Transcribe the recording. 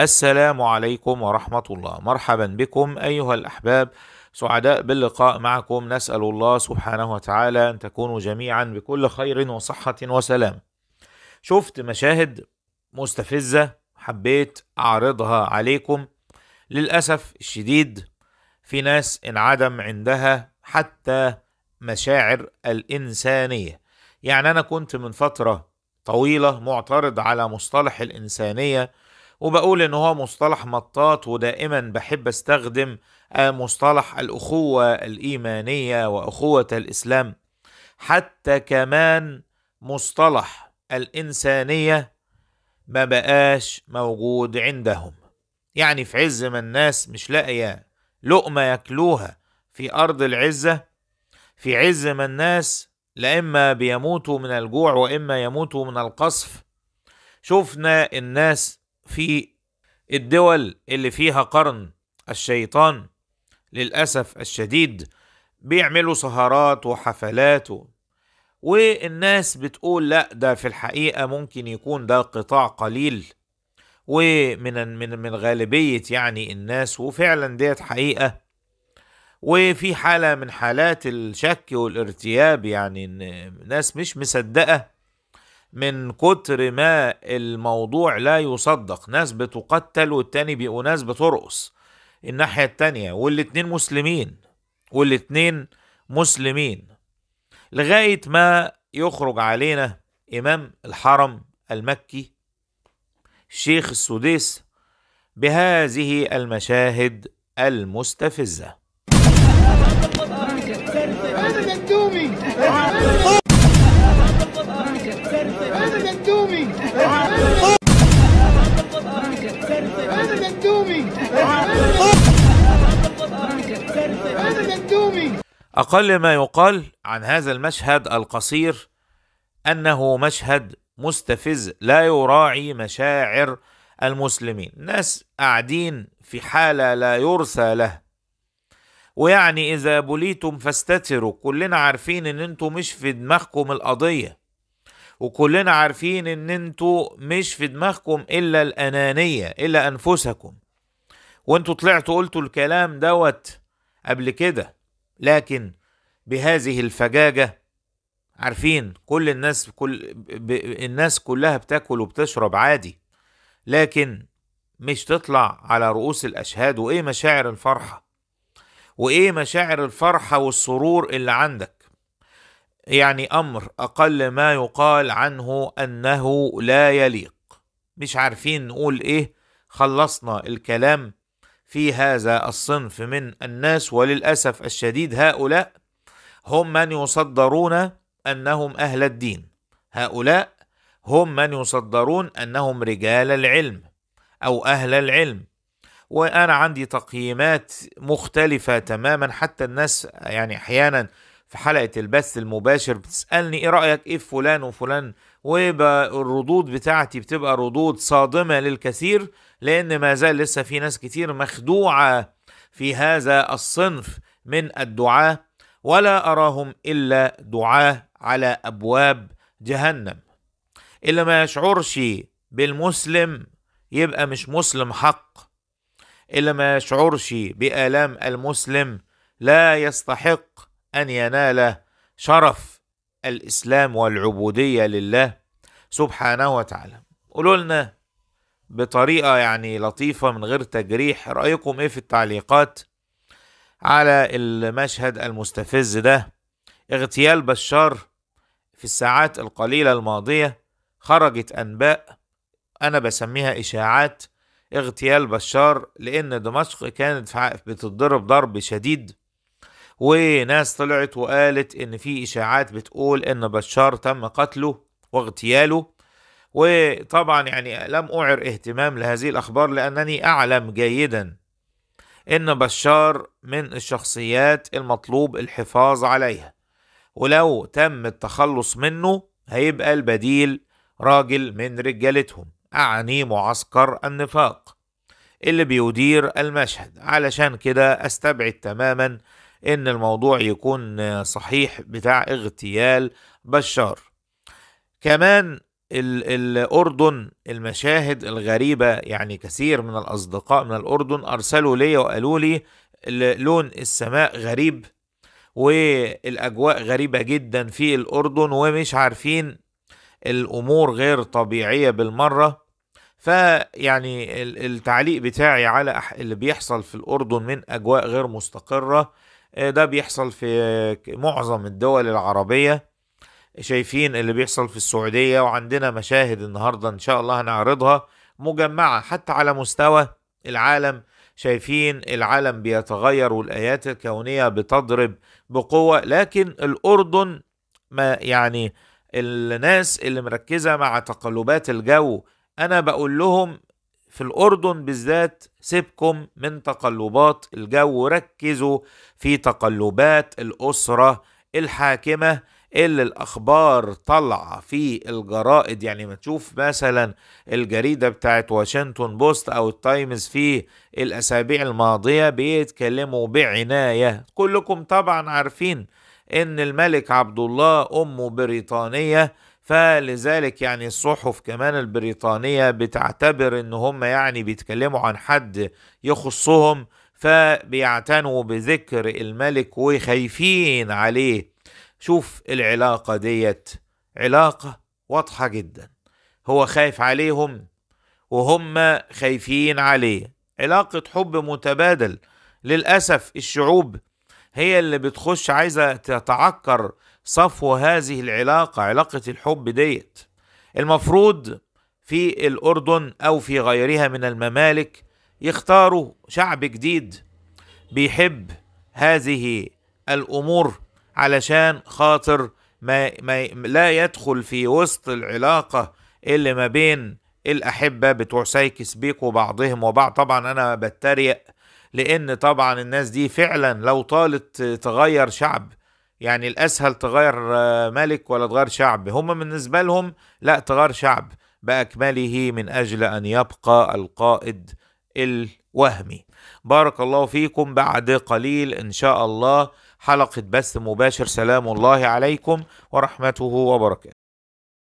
السلام عليكم ورحمة الله. مرحبا بكم أيها الأحباب. سعداء باللقاء معكم. نسأل الله سبحانه وتعالى أن تكونوا جميعا بكل خير وصحة وسلام. شفت مشاهد مستفزة حبيت أعرضها عليكم. للأسف الشديد في ناس انعدم عندها حتى مشاعر الإنسانية. يعني أنا كنت من فترة طويلة معترض على مصطلح الإنسانية وبقول إن هو مصطلح مطاط ودائما بحب أستخدم مصطلح الأخوة الإيمانية وأخوة الإسلام. حتى كمان مصطلح الإنسانية ما بقاش موجود عندهم. يعني في عز ما الناس مش لاقية لقمة ياكلوها في أرض العزة في عز ما الناس لا إما بيموتوا من الجوع وإما يموتوا من القصف. شفنا الناس في الدول اللي فيها قرن الشيطان للأسف الشديد بيعملوا سهرات وحفلات. والناس بتقول لا ده في الحقيقة ممكن يكون ده قطاع قليل ومن من من غالبية يعني الناس وفعلا ديت حقيقة وفي حالة من حالات الشك والارتياب يعني ناس مش مصدقة من كتر ما الموضوع لا يصدق. ناس بتقتل والتاني بيبقوا ناس بترقص. الناحية التانية والاتنين مسلمين. والاتنين مسلمين. لغاية ما يخرج علينا إمام الحرم المكي الشيخ السديس بهذه المشاهد المستفزة. أقل ما يقال عن هذا المشهد القصير أنه مشهد مستفز لا يراعي مشاعر المسلمين. ناس قاعدين في حالة لا يرثى له. ويعني إذا بليتم فاستتروا كلنا عارفين إن أنتوا مش في دماغكم القضية. وكلنا عارفين إن أنتوا مش في دماغكم إلا الأنانية إلا أنفسكم. وأنتوا طلعتوا قلتوا الكلام دوت قبل كده. لكن بهذه الفجاجة عارفين كل الناس كل ب... الناس كلها بتاكل وبتشرب عادي لكن مش تطلع على رؤوس الأشهاد وإيه مشاعر الفرحة؟ وإيه مشاعر الفرحة والسرور اللي عندك؟ يعني أمر أقل ما يقال عنه أنه لا يليق. مش عارفين نقول إيه خلصنا الكلام في هذا الصنف من الناس وللأسف الشديد هؤلاء هم من يصدرون أنهم أهل الدين. هؤلاء هم من يصدرون أنهم رجال العلم أو أهل العلم. وأنا عندي تقييمات مختلفة تماما حتى الناس يعني أحيانا في حلقة البث المباشر بتسألني إيه رأيك؟ إيه في فلان وفلان والردود بتاعتي بتبقى ردود صادمة للكثير لأن ما زال لسه في ناس كتير مخدوعة في هذا الصنف من الدعاة ولا أراهم إلا دعاة على أبواب جهنم. اللي ما يشعرش بالمسلم يبقى مش مسلم حق. اللي ما يشعرش بآلام المسلم لا يستحق أن ينال شرف. الإسلام والعبودية لله سبحانه وتعالى. قولوا لنا بطريقة يعني لطيفة من غير تجريح رأيكم إيه في التعليقات على المشهد المستفز ده؟ اغتيال بشار في الساعات القليلة الماضية خرجت أنباء أنا بسميها إشاعات اغتيال بشار لأن دمشق كانت بتضرب ضرب شديد وناس طلعت وقالت إن في إشاعات بتقول إن بشار تم قتله واغتياله. وطبعا يعني لم أعر اهتمام لهذه الأخبار لأنني أعلم جيدا إن بشار من الشخصيات المطلوب الحفاظ عليها. ولو تم التخلص منه هيبقى البديل راجل من رجالتهم. أعني معسكر النفاق اللي بيدير المشهد. علشان كده أستبعد تماما إن الموضوع يكون صحيح بتاع اغتيال بشار. كمان ال- الأردن المشاهد الغريبة يعني كثير من الأصدقاء من الأردن أرسلوا لي وقالوا لي لون السماء غريب والأجواء غريبة جدا في الأردن ومش عارفين الأمور غير طبيعية بالمرة. فيعني ال- التعليق بتاعي على اللي بيحصل في الأردن من أجواء غير مستقرة ده بيحصل في معظم الدول العربية. شايفين اللي بيحصل في السعودية وعندنا مشاهد النهاردة إن شاء الله هنعرضها مجمعة حتى على مستوى العالم. شايفين العالم بيتغير والآيات الكونية بتضرب بقوة لكن الأردن ما يعني الناس اللي مركزة مع تقلبات الجو أنا بقول لهم في الأردن بالذات سيبكم من تقلبات الجو ركزوا في تقلبات الأسرة الحاكمة اللي الأخبار طالعة في الجرائد. يعني ما تشوف مثلا الجريدة بتاعت واشنطن بوست أو التايمز في الأسابيع الماضية بيتكلموا بعناية. كلكم طبعا عارفين إن الملك عبد الله أمه بريطانية فلذلك يعني الصحف كمان البريطانية بتعتبر إن هم يعني بيتكلموا عن حد يخصهم فبيعتنوا بذكر الملك وخايفين عليه. شوف العلاقة ديت علاقة واضحة جدا. هو خايف عليهم وهم خايفين عليه. علاقة حب متبادل. للأسف الشعوب هي اللي بتخش عايزة تتعكر صفو هذه العلاقة علاقة الحب ديت. المفروض في الأردن أو في غيرها من الممالك يختاروا شعب جديد بيحب هذه الأمور علشان خاطر ما, ما لا يدخل في وسط العلاقة اللي ما بين الأحبة بتوع سايكس بيكو بعضهم وبعض. طبعا أنا بتريق لأن طبعا الناس دي فعلا لو طالت تغير شعب يعني الأسهل تغير آه، ملك ولا تغير شعب. هم بالنسبة لهم لا تغير شعب. بأكمله من أجل أن يبقى القائد الوهمي. بارك الله فيكم. بعد قليل إن شاء الله حلقة بث مباشر. سلام الله عليكم ورحمته وبركاته.